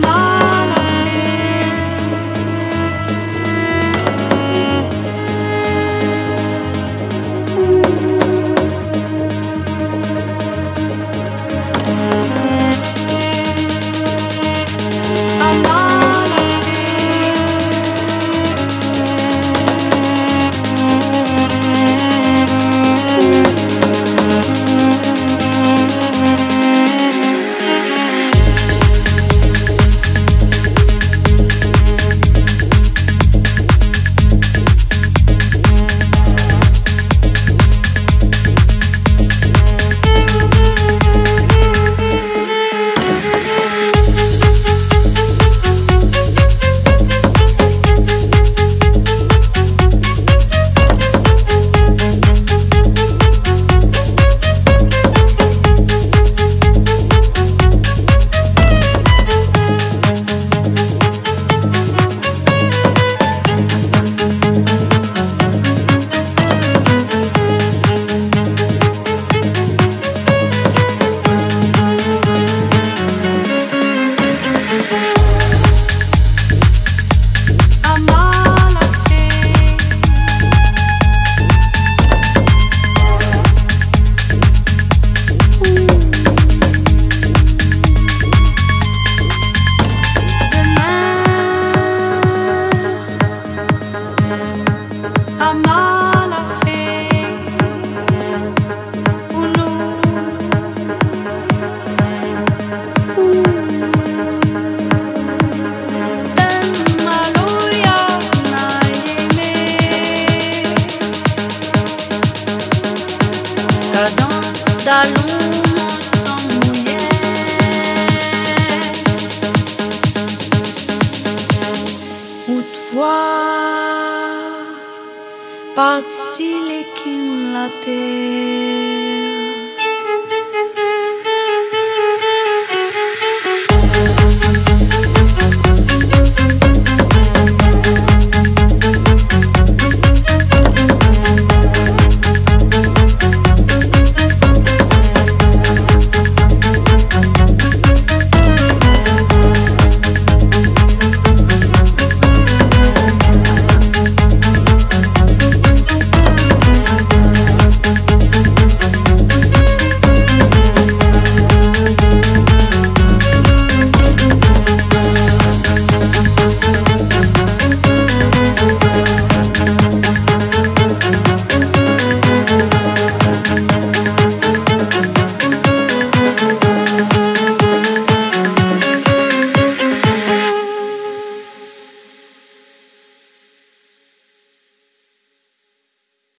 my Outre-voix, part-ci les la te.